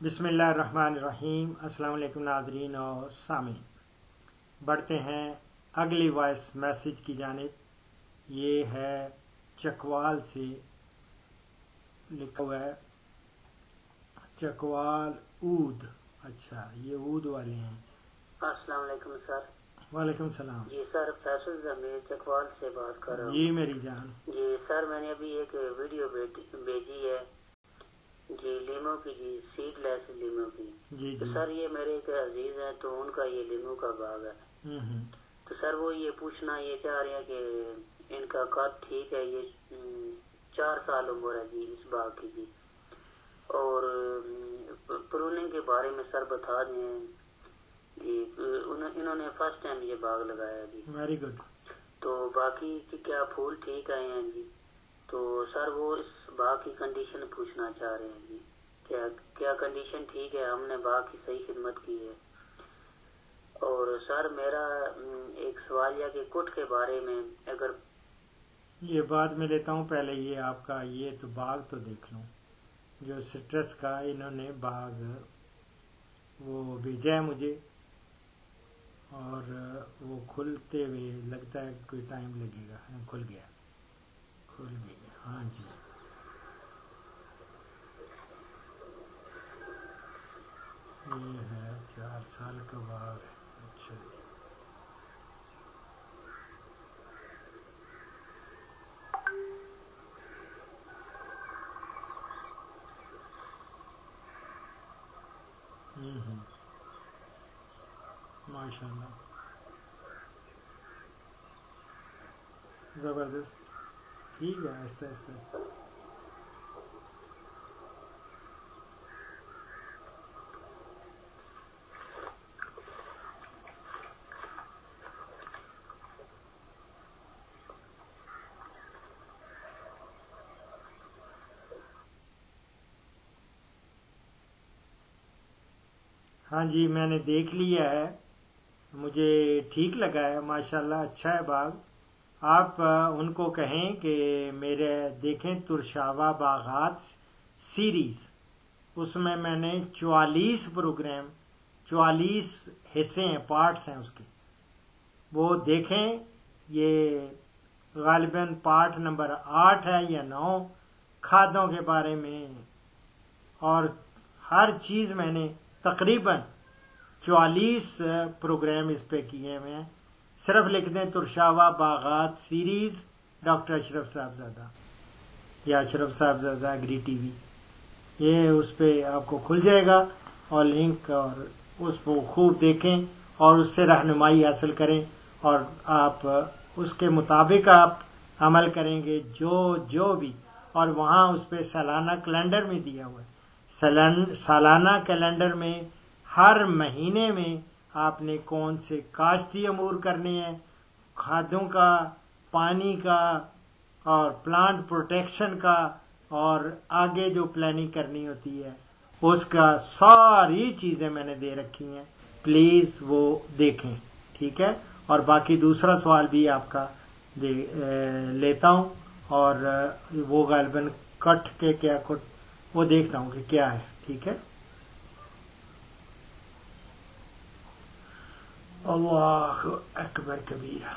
बिसमीम अस्सलाम नादरीन और सामीन। बढ़ते हैं अगली वॉइस मैसेज की जानब। ये है चकवाल से लिखा हुआ है चकवाल ऊद। अच्छा ये ऊद वाले हैं। अस्सलाम वालेकुम सर। वालेकुम सलाम। जी सर फैसल जमीर चकवाल से बात कर रहा हूँ। जी मेरी जान। जी सर मैंने अभी एक वीडियो भेजी है लीमो की जी सीड लेस लीमो की। जी तो सर ये मेरे एक अज़ीज़ हैं तो उनका ये लीमो का बाग है। हम्म, हम्म, तो सर वो ये पूछना ये चाह रहे हैं कि इनका कद ठीक है ये हम्म, चार साल उम्र है जी इस बाग की जी। और प्रूनिंग के बारे में सर बता दें जी इन्होंने फ़र्स्ट टाइम ये बाग लगाया जी। वेरी गुड तो बाकी की क्या फूल ठीक आए हैं जी? तो सर वो इस बाग की कंडीशन पूछना चाह रहे हैं जी। क्या क्या कंडीशन ठीक है? हमने बाग की सही खिदमत की है। और सर मेरा हम्म, एक सवाल यह कि कुट के बारे में अगर ये बाद में लेता हूँ पहले ये आपका ये तो बाग तो देख लूँ। जो सिट्रस का इन्होंने बाग वो भेजा है मुझे। और वो खुलते हुए लगता है कोई टाइम लगेगा। हाँ, खुल गया। खुल गया। हाँ जी ये है चार साल का बाग है अच्छा जी हम्म हम्म। माशाल्लाह ज़बरदस्त ठीक है आहिस्ता आहिस्ता हाँ जी, मैंने देख लिया है। मुझे ठीक लगा है, माशाल्लाह अच्छा है बाग। आप उनको कहें कि मेरे, देखें तुरशावा बागात सीरीज़। उसमें मैंने चवालीस प्रोग्राम, चवालीस हिस्से हैं, पार्ट्स हैं उसके। वो देखें, ये गालिबा पार्ट नंबर आठ है या नौ, खादों के बारे में। और हर चीज़ मैंने तकरीबन चवालीस प्रोग्राम इस पे किए हुए हैं। सिर्फ़ लिख दें तुरशावा बागात सीरीज़ डॉक्टर अशरफ साहबजादा। या अशरफ साहबजादा एग्री टीवी ये उस पे आपको खुल जाएगा और लिंक और उसको खूब देखें और उससे रहनुमाई हासिल करें और आप उसके मुताबिक आप अमल करेंगे जो जो भी। और वहाँ उस पर सालाना कैलेंडर में दिया हुआ है। सालान- कैलेंडर में हर महीने में आपने कौन से काश्ती अमूर करने हैं? खादों का पानी का और प्लांट प्रोटेक्शन का और आगे जो प्लानिंग करनी होती है उसका सारी चीज़ें मैंने दे रखी हैं। प्लीज़ वो देखें ठीक है? और बाकी दूसरा सवाल भी आपका दे ए, लेता हूँ और वो गालबन कट के क्या कुट वो देखता हूँ कि क्या है ठीक है? अल्लाह अकबर कबीरा।